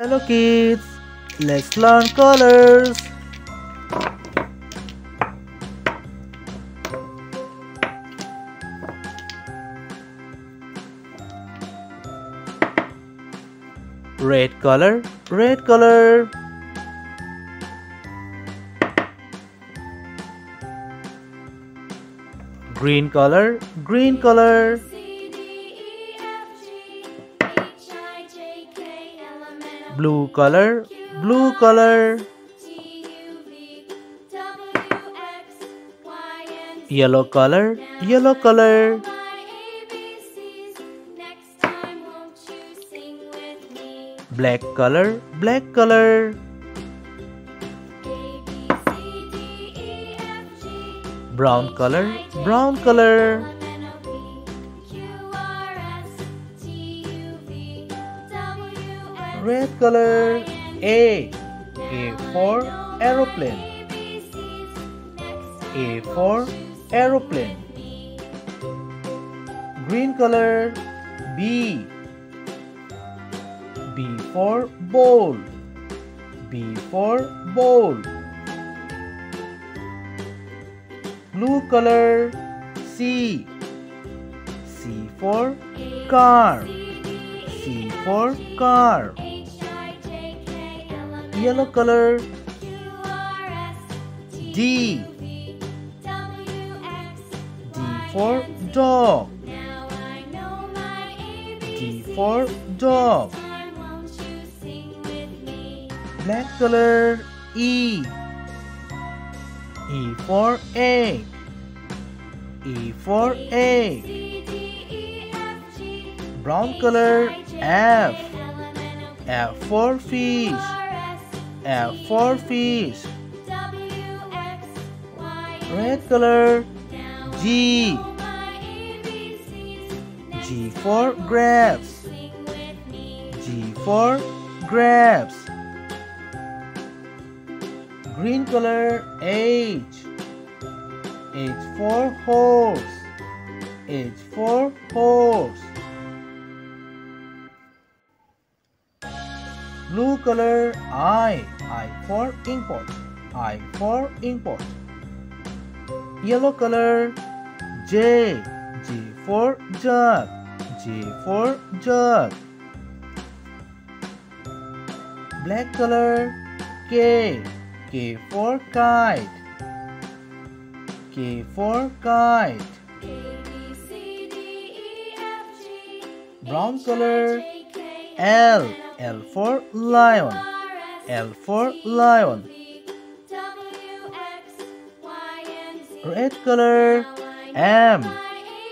Hello kids, let's learn colors. Red color, red color. Green color, green color. Blue color, blue color. Yellow color, yellow color. Black color, black color. Brown color, brown color. Red color, A. A for aeroplane. A for aeroplane. Green color, B. B for bowl. B for bowl. Blue color C. C for car. C for car. Yellow color D. D for dog. D for dog. Black color E. E for egg. E for egg. Brown color F. F for fish. F for fish. Red color G. G for grapes. G for grapes. Green color H. H for horse. H for horse. Blue color I. I for inkpot. I for import. Yellow color J. J for jug. J for jug. Black color K. K for kite. K for kite. Brown color L. L for lion. L for lion. Red color M.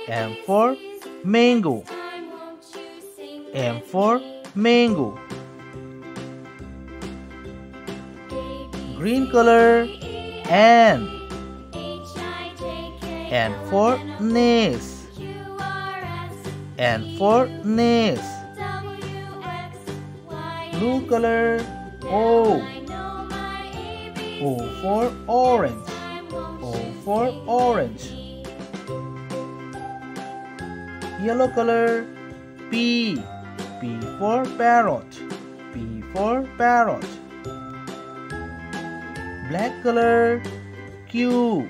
M for mango. M for mango. Green color N. N for nest. N for nest. Blue color O. O for orange. O for orange. Yellow color P. P for parrot. P for parrot. Black color Q.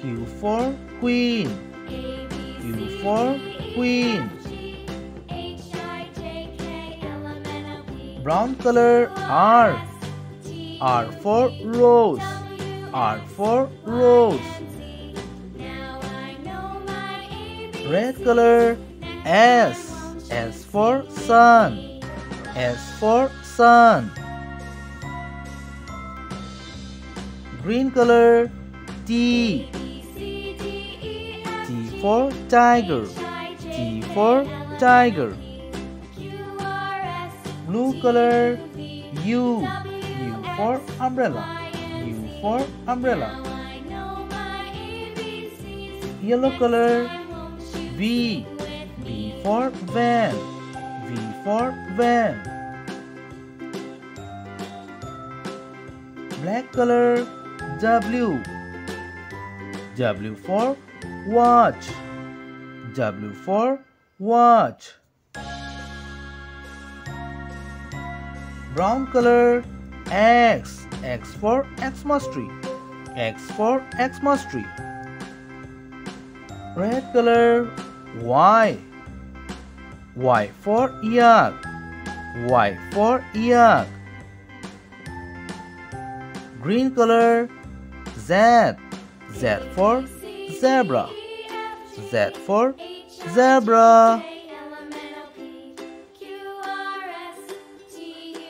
Q for queen. Q for queen. Brown color R. R for rose. R for rose. Red color S. S for sun. S for sun. Green color T. T for tiger. T for tiger. Blue color U. U for umbrella. U for umbrella. Yellow color V. V for van. V for van. Black color W. W for watch. W for watch. Brown color X. X for Xmas tree. X for Xmas tree. Red color Y. Y for yak. Y for yak. Green color Z. Z for zebra. Z for zebra.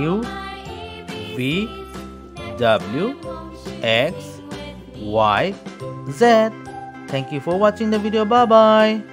U V W X Y Z Thank you for watching the video. Bye bye.